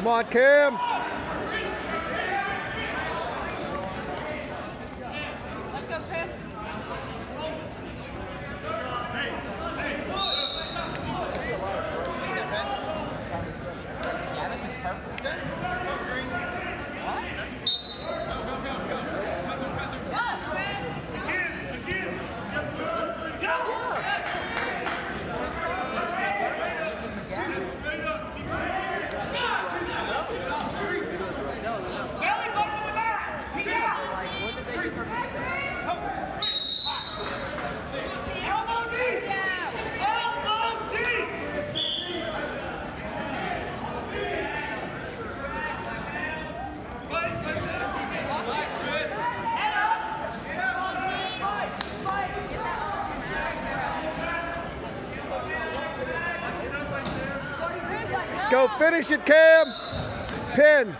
Come on, Cam. Go finish it, Cam. Pin.